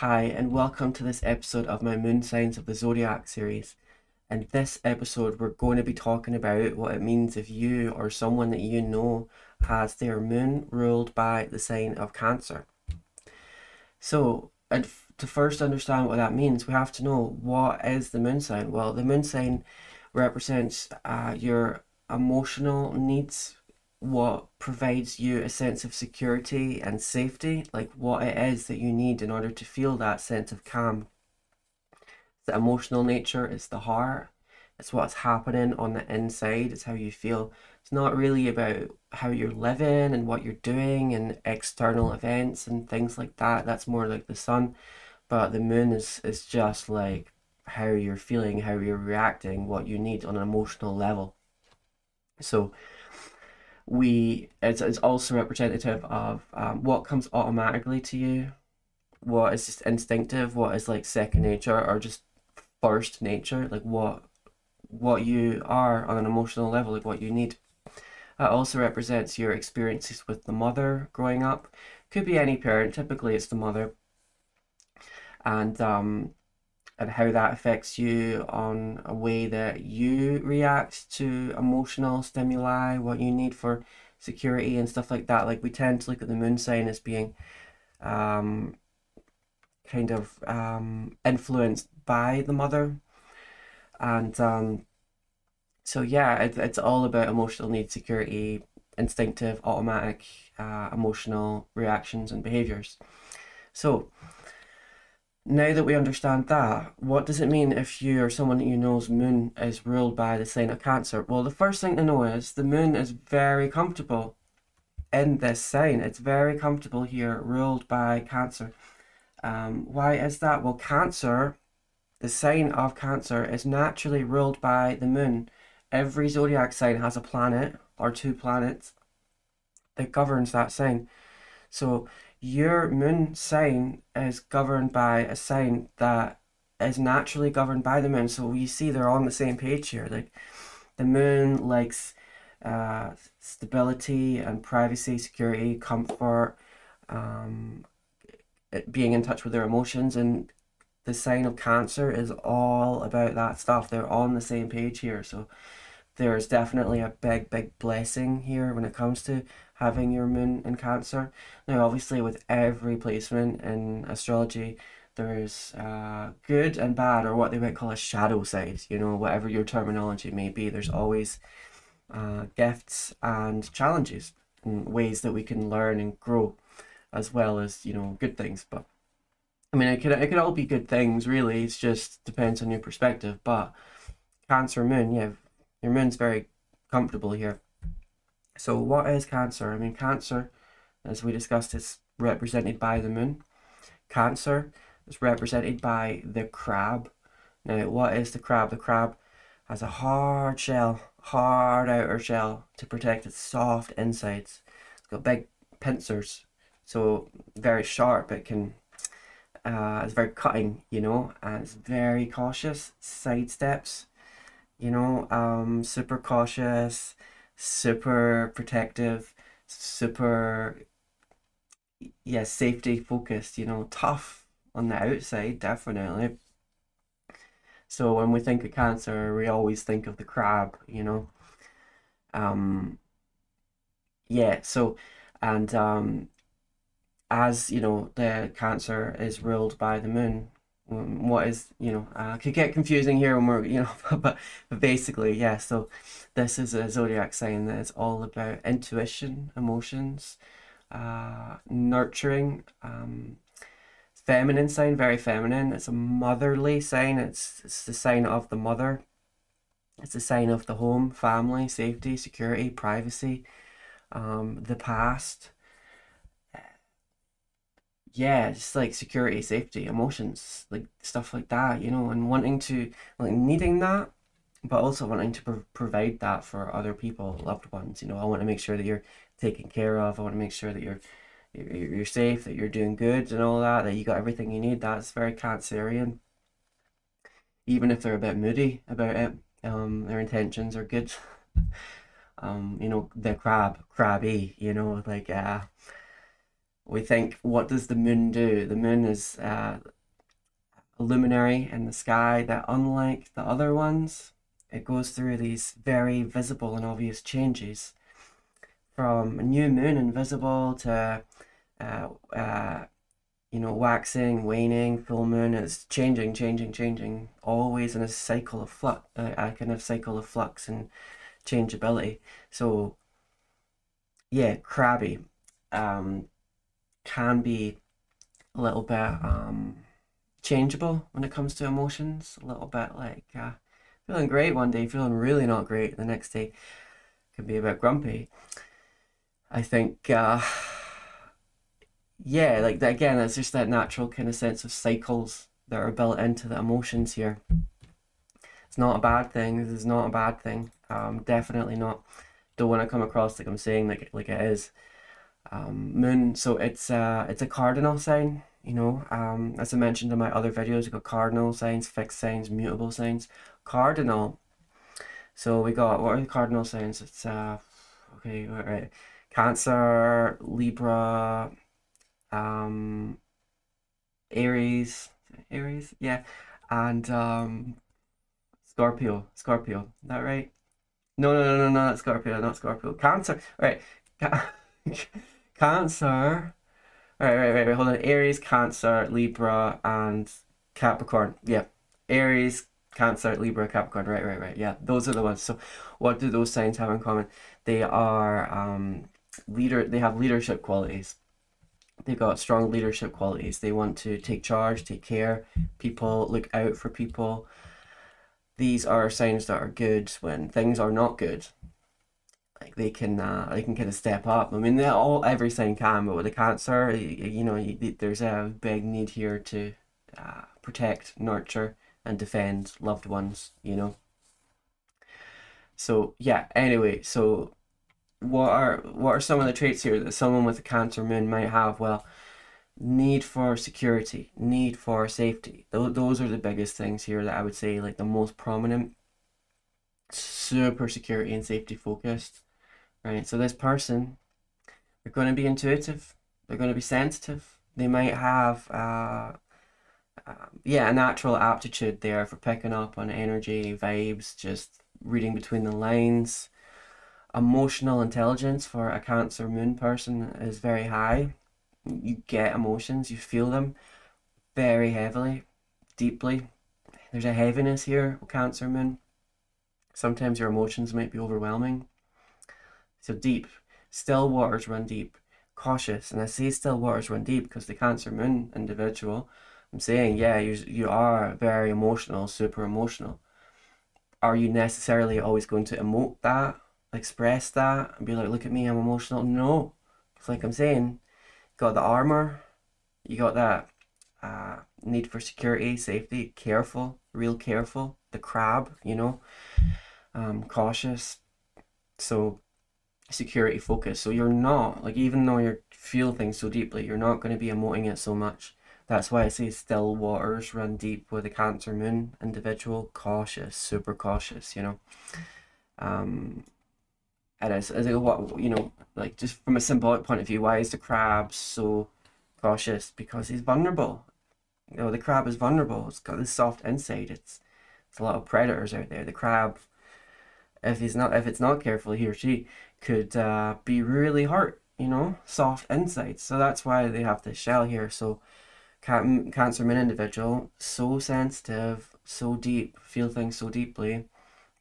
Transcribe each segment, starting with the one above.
Hi, and welcome to this episode of my Moon Signs of the Zodiac series. In this episode, we're going to be talking about what it means if you or someone that you know has their moon ruled by the sign of Cancer. So, to first understand what that means, we have to know what is the moon sign. Well, the moon sign represents uh, your emotional needs, what provides you a sense of security and safety, like what it is that you need in order to feel that sense of calm. The emotional nature is the heart. It's what's happening on the inside. It's how you feel. It's not really about how you're living and what you're doing and external events and things like that. That's more like the sun. But the moon is, is just like how you're feeling, how you're reacting, what you need on an emotional level. So we it's, it's also representative of um, what comes automatically to you, what is just instinctive, what is like second nature or just first nature, like what what you are on an emotional level, like what you need. It also represents your experiences with the mother growing up. Could be any parent, typically it's the mother. And um, and how that affects you on a way that you react to emotional stimuli, what you need for security and stuff like that. Like we tend to look at the moon sign as being um, kind of um, influenced by the mother. And um, so, yeah, it, it's all about emotional need, security, instinctive, automatic, uh, emotional reactions and behaviors. So, now that we understand that, what does it mean if you or someone that you know's moon is ruled by the sign of Cancer? Well, the first thing to know is the moon is very comfortable in this sign. It's very comfortable here, ruled by Cancer. Um, why is that? Well, Cancer, the sign of Cancer, is naturally ruled by the moon. Every zodiac sign has a planet or two planets that governs that sign. So your moon sign is governed by a sign that is naturally governed by the moon. So you see they're on the same page here. Like the moon likes uh, stability and privacy, security, comfort, um, being in touch with their emotions. And the sign of Cancer is all about that stuff. They're on the same page here. So there's definitely a big, big blessing here when it comes to having your moon in Cancer. Now, obviously, with every placement in astrology, there's uh, good and bad, or what they might call a shadow side, you know, whatever your terminology may be. There's always uh, gifts and challenges and ways that we can learn and grow, as well as, you know, good things. But I mean, it could, it could all be good things, really. It just depends on your perspective. But Cancer moon, yeah, your moon's very comfortable here. So what is Cancer? I mean, Cancer, as we discussed, is represented by the moon. Cancer is represented by the crab. Now, what is the crab? The crab has a hard shell, hard outer shell to protect its soft insides. It's got big pincers, so very sharp. It can, uh, it's very cutting, you know, and it's very cautious. Side steps, you know, um, super cautious super protective, super yeah, safety focused, you know, tough on the outside, definitely. So when we think of cancer, we always think of the crab, you know. Um yeah, so and um as you know, the cancer is ruled by the moon, what is you know uh, could get confusing here when we're you know but, but basically yeah so this is a zodiac sign that is all about intuition emotions uh, nurturing um, feminine sign very feminine. It's a motherly sign. It's, it's the sign of the mother. It's a sign of the home family safety security privacy um, the past yeah, just like security, safety, emotions, like stuff like that, you know, and wanting to, like, needing that, but also wanting to pro- provide that for other people, loved ones. You know, I want to make sure that you're taken care of. I want to make sure that you're you're, safe, that you're doing good, and all that. That you got everything you need. That's very Cancerian. Even if they're a bit moody about it, um, their intentions are good. um, you know, the crab, crabby. You know, like uh we think, what does the moon do? The moon is uh, a luminary in the sky that, unlike the other ones, it goes through these very visible and obvious changes. From a new moon invisible to uh, uh, you know waxing waning full moon it's changing changing changing always in a cycle of flux uh, a kind of cycle of flux and changeability. So yeah crabby. Um can be a little bit um changeable when it comes to emotions a little bit like uh, feeling great one day, feeling really not great the next day, can be a bit grumpy. I think, uh, yeah, like that again, it's just that natural kind of sense of cycles that are built into the emotions here. It's not a bad thing. This is not a bad thing. Um, definitely not. Don't want to come across like I'm saying like like it is. Um, moon. So it's uh it's a cardinal sign. You know, um, as I mentioned in my other videos, we got cardinal signs, fixed signs, mutable signs cardinal. So we got, what are the cardinal signs? It's, uh, okay, right. Cancer, Libra, um, Aries, Aries, yeah, and um, Scorpio, Scorpio, is that right? No, no, no, no, no, not Scorpio, not Scorpio. Cancer, right, Cancer, right, right, right, right, hold on, Aries, Cancer, Libra, and Capricorn, yeah, Aries, Cancer, Libra, Capricorn. Right, right, right. Yeah, those are the ones. So, what do those signs have in common? They are um, leader. They have leadership qualities. They've got strong leadership qualities. They want to take charge, take care, people, look out for people. These are signs that are good when things are not good. Like they can, uh, they can kind of step up. I mean, they all every sign can, but with the Cancer, you, you know, you, there's a big need here to uh, protect, nurture, and defend loved ones, you know. So yeah, anyway, so what are what are some of the traits here that someone with a cancer moon might have? Well, need for security, need for safety. Those, those are the biggest things here that I would say like the most prominent. Super security and safety focused. Right. So this person, they're going to be intuitive. They're going to be sensitive. They might have uh, um, yeah, a natural aptitude there for picking up on energy, vibes, just reading between the lines. Emotional intelligence for a Cancer Moon person is very high. You get emotions, you feel them very heavily, deeply. There's a heaviness here Cancer Moon. Sometimes your emotions might be overwhelming. So deep, still waters run deep, cautious. And I say still waters run deep because the Cancer Moon individual I'm saying, yeah, you you are very emotional, super emotional. Are you necessarily always going to emote that, express that, and be like, look at me, I'm emotional? No. It's like I'm saying, got the armor, you got that uh, need for security, safety, careful, real careful, the crab, you know, um, cautious. So security focus. So you're not like even though you feel things so deeply, you're not going to be emoting it so much. That's why I say still waters run deep with a Cancer Moon individual. Cautious, super cautious, you know. Um, is, is it what, you know, like just from a symbolic point of view, why is the crab so cautious? Because he's vulnerable. You know, the crab is vulnerable. It's got this soft inside. It's, it's a lot of predators out there. The crab, if he's not, if it's not careful, he or she could uh, be really hurt. You know, soft inside. So that's why they have this shell here. So can- cancer moon individual, so sensitive, so deep, feel things so deeply.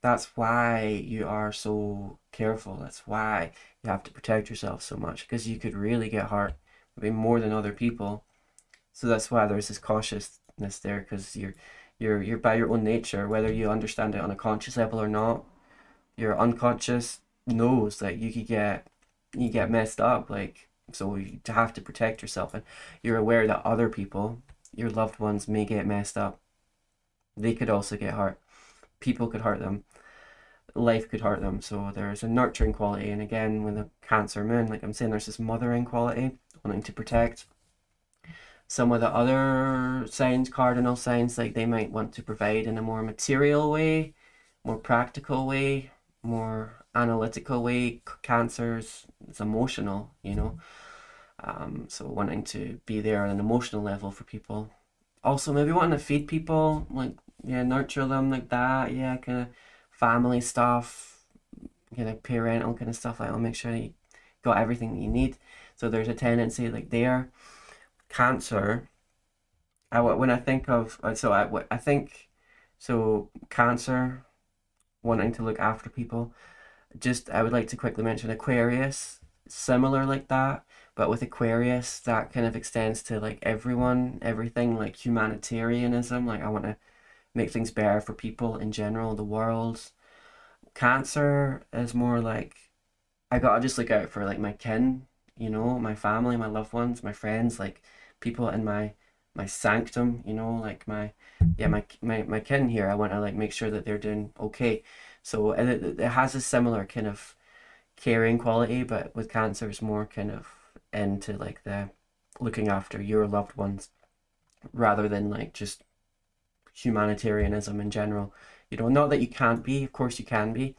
That's why you are so careful. That's why you have to protect yourself so much because you could really get hurt, maybe more than other people. So that's why there's this cautiousness there because you're you're you're by your own nature, whether you understand it on a conscious level or not, you're unconscious knows that you could get you get messed up like so you have to protect yourself, and you're aware that other people, your loved ones, may get messed up. They could also get hurt. People could hurt them. Life could hurt them. So there's a nurturing quality, and again, with a Cancer Moon, like I'm saying, there's this mothering quality, wanting to protect. Some of the other signs, cardinal signs, like they might want to provide in a more material way, more practical way, more analytical way. Cancers, it's emotional, you know. Um, so wanting to be there on an emotional level for people. Also, maybe wanting to feed people, like yeah, nurture them like that. Yeah, kind of family stuff, kind of parental kind of stuff. Like, I'll make sure you got everything that you need. So there's a tendency like there, cancer. I when I think of so I I think so cancer, wanting to look after people. Just I would like to quickly mention Aquarius, similar like that but with Aquarius, that kind of extends to like everyone, everything, like humanitarianism. Like, I want to make things better for people in general, the world. Cancer is more like I gotta just look out for like my kin, you know, my family, my loved ones, my friends, like people in my my sanctum, you know, like my yeah, my my my kin here. I want to like make sure that they're doing okay. So and it, it has a similar kind of caring quality, but with cancer, it's more kind of into like the looking after your loved ones rather than like just humanitarianism in general. You know, not that you can't be, of course you can be,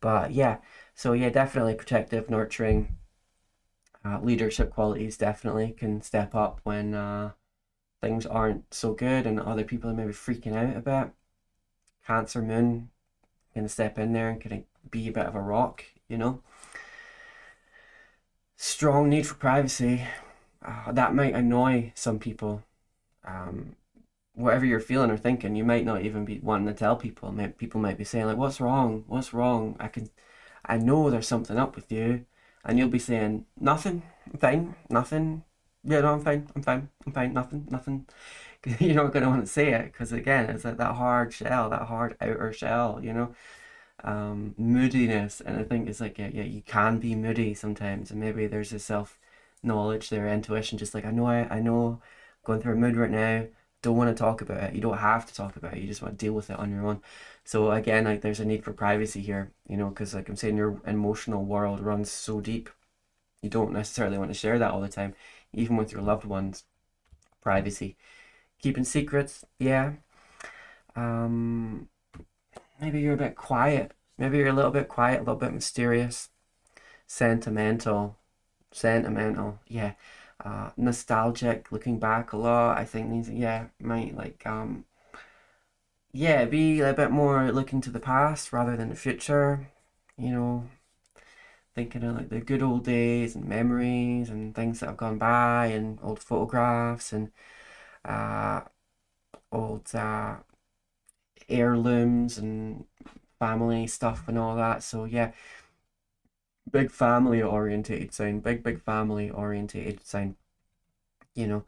but yeah. So yeah, definitely protective, nurturing, uh, leadership qualities definitely can step up when uh, things aren't so good and other people are maybe freaking out a bit. Cancer Moon can step in there and kind of be a bit of a rock, you know strong need for privacy. Uh, that might annoy some people. Um, whatever you're feeling or thinking, you might not even be wanting to tell people. Maybe People might be saying like, "What's wrong? What's wrong?" I can, I know there's something up with you, and you'll be saying, "Nothing. I'm. Nothing. Yeah, no, I'm fine. I'm fine. I'm fine. Nothing. Nothing." You're not going to want to say it because again, it's like that hard shell, that hard outer shell. You know, um, moodiness, and I think it's like yeah, yeah, you can be moody sometimes, and maybe there's a self knowledge there, intuition, just like I know I, I know going through a mood right now. Don't want to talk about it. You don't have to talk about it. You just want to deal with it on your own. So again, like there's a need for privacy here, you know, because like I'm saying, your emotional world runs so deep. You don't necessarily want to share that all the time, even with your loved ones. Privacy, keeping secrets, yeah. Um, maybe you're a bit quiet. Maybe you're a little bit quiet, a little bit mysterious, sentimental, sentimental. Yeah, uh, nostalgic, looking back a lot. I think these, yeah, might like um, yeah, be a bit more looking to the past rather than the future. You know, thinking of like the good old days and memories and things that have gone by and old photographs and uh, old uh, heirlooms and family stuff and all that. So yeah, big family orientated sign, big big family orientated sign. You know,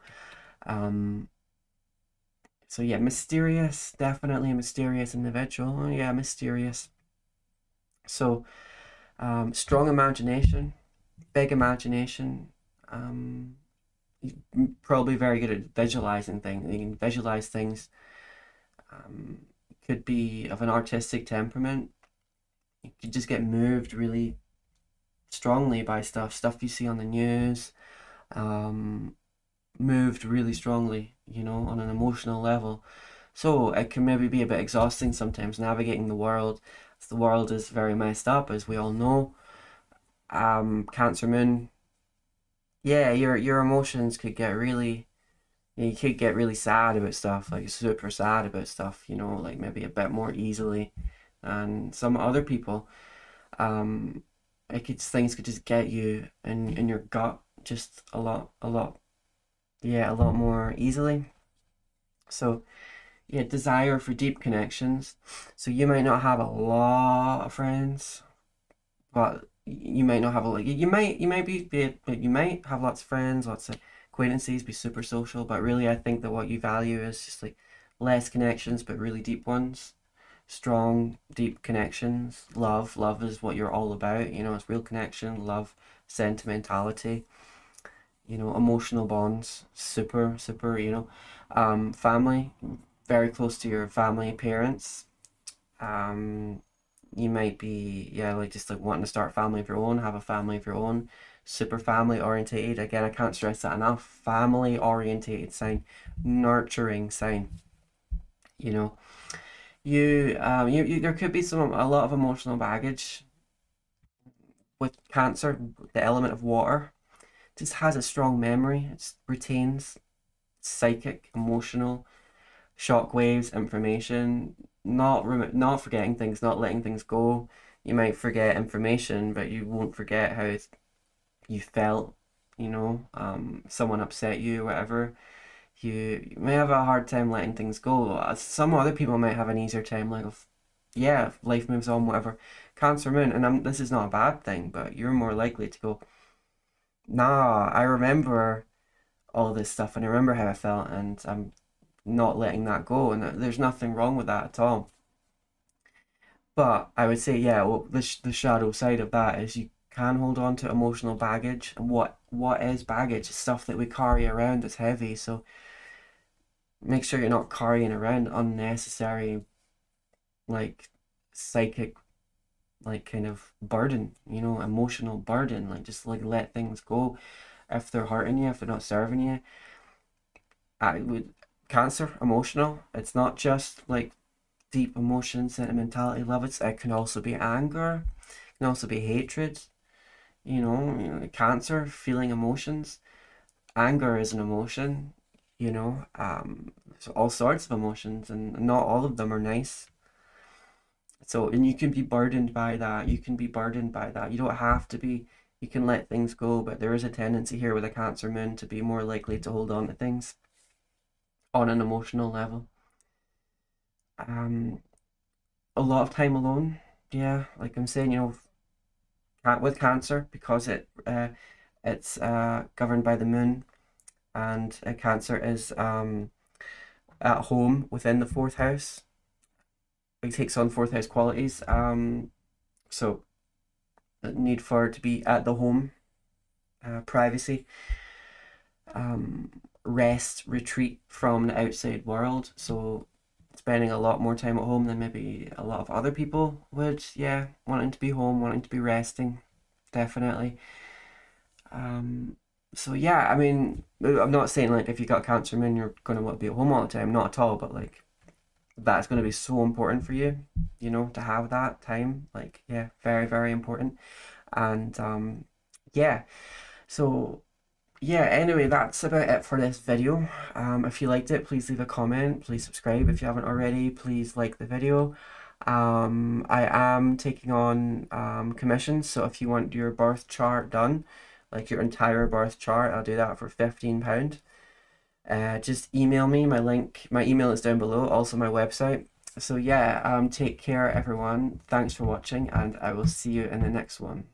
um. So yeah, mysterious, definitely a mysterious individual. Oh, yeah, mysterious. So, um, strong imagination, big imagination. Um, probably very good at visualizing things. You can visualize things. Um, could be of an artistic temperament. You could just get moved really strongly by stuff, stuff you see on the news, um, moved really strongly, you know, on an emotional level. So it can maybe be a bit exhausting sometimes navigating the world. The world is very messed up, as we all know. Um, Cancer Moon. Yeah, your your emotions could get really you could get really sad about stuff, like super sad about stuff, you know, like maybe a bit more easily than some other people. Um, it could things could just get you in in your gut just a lot, a lot, yeah, a lot more easily. So, yeah, desire for deep connections. So you might not have a lot of friends, but you might not have a like you might you might be, be you might have lots of friends, lots of acquaintances, be super social, but really I think that what you value is just like less connections, but really deep ones. Strong, deep connections. Love. Love is what you're all about. You know, it's real connection, love, sentimentality, you know, emotional bonds. Super, super, you know. Um, family, very close to your family, parents. Um, you might be, yeah, like just like wanting to start family of your own, have a family of your own super family orientated. Again, I can't stress that enough. Family orientated sign, nurturing sign. You know, you um you, you there could be some a lot of emotional baggage with cancer, the element of water. just has a strong memory. It retains psychic, emotional shock waves, information, not rem- not forgetting things, not letting things go. You might forget information, but you won't forget how you felt. You know, um, someone upset you, whatever. You, you may have a hard time letting things go. Uh, some other people might have an easier time, like, yeah, life moves on, whatever. Cancer Moon, and I'm, this is not a bad thing, but you're more likely to go, nah, I remember all this stuff and I remember how I felt, and I'm not letting that go, and there's nothing wrong with that at all. But I would say, yeah, well, the, sh- the shadow side of that is you can hold on to emotional baggage. And what what is baggage? Stuff that we carry around that's heavy. So make sure you're not carrying around unnecessary, like psychic, like kind of burden. You know, emotional burden. Like just like let things go if they're hurting you, if they're not serving you. I would cancer emotional. It's not just like deep emotion, sentimentality, love. It's it can also be anger, it can also be hatred. You know, cancer, feeling emotions. Anger is an emotion. You know, um, so all sorts of emotions, and not all of them are nice. So, and you can be burdened by that. You can be burdened by that. You don't have to be. You can let things go, but there is a tendency here with a Cancer moon to be more likely to hold on to things on an emotional level. Um, a lot of time alone. Yeah, like I'm saying, you know, with cancer because it uh, it's uh, governed by the moon, and uh, cancer is um, at home within the fourth house. It takes on fourth house qualities. Um, so need for it to be at the home, uh, privacy. Um, rest, retreat from the outside world. So spending a lot more time at home than maybe a lot of other people would. Yeah, wanting to be home, wanting to be resting, definitely. Um, so yeah, I mean, I'm not saying like if you got cancer, man, you're gonna want to be at home all the time. Not at all, but like that's gonna be so important for you, you know, to have that time. Like, yeah, very, very important. And um, yeah, so yeah, anyway, that's about it for this video. Um, if you liked it, please leave a comment. Please subscribe if you haven't already. Please like the video. Um, I am taking on um, commissions, so if you want your birth chart done, like your entire birth chart, I'll do that for £15. Uh, just email me. My link, my email is down below, also my website. So yeah, um, take care everyone. Thanks for watching and I will see you in the next one.